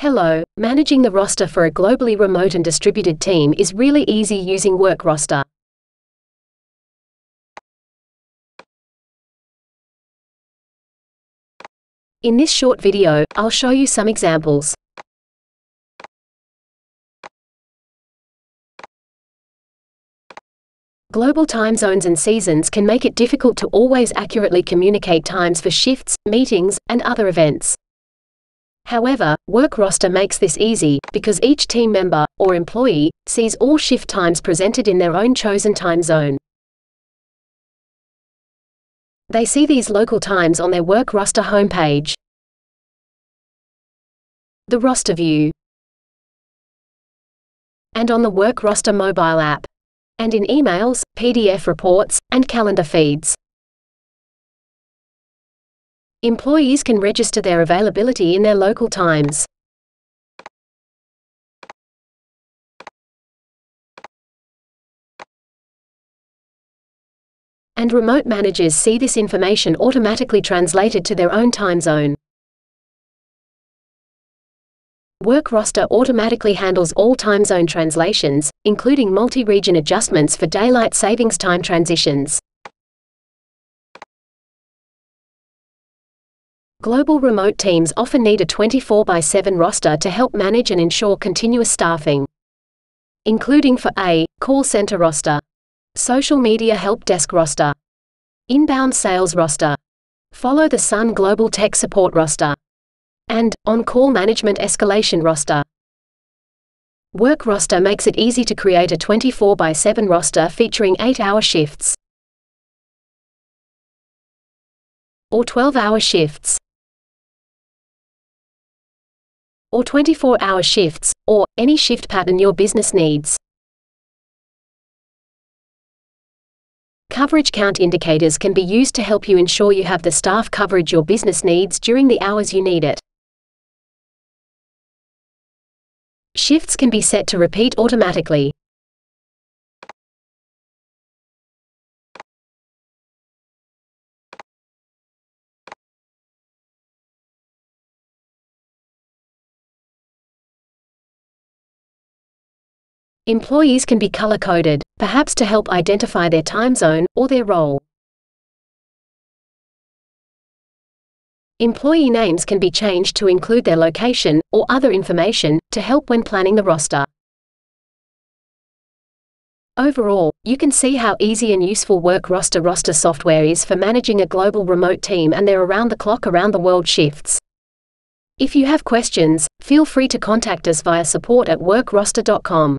Hello, managing the roster for a globally remote and distributed team is really easy using WorkRoster. In this short video, I'll show you some examples. Global time zones and seasons can make it difficult to always accurately communicate times for shifts, meetings, and other events. However, WorkRoster makes this easy, because each team member, or employee, sees all shift times presented in their own chosen time zone. They see these local times on their WorkRoster homepage. The roster view. And on the WorkRoster mobile app. And in emails, PDF reports, and calendar feeds. Employees can register their availability in their local times. And remote managers see this information automatically translated to their own time zone. WorkRoster automatically handles all time zone translations, including multi-region adjustments for daylight savings time transitions. Global remote teams often need a 24 by 7 roster to help manage and ensure continuous staffing. Including for A. Call center roster. Social media help desk roster. Inbound sales roster. Follow the Sun Global Tech Support roster. And on-call management escalation roster. WorkRoster makes it easy to create a 24 by 7 roster featuring 8-hour shifts or 12-hour shifts. Or 24-hour shifts, or any shift pattern your business needs. Coverage count indicators can be used to help you ensure you have the staff coverage your business needs during the hours you need it. Shifts can be set to repeat automatically. Employees can be color-coded, perhaps to help identify their time zone or their role. Employee names can be changed to include their location or other information to help when planning the roster. Overall, you can see how easy and useful WorkRoster roster software is for managing a global remote team and their around-the-clock around-the-world shifts. If you have questions, feel free to contact us via support at workroster.com.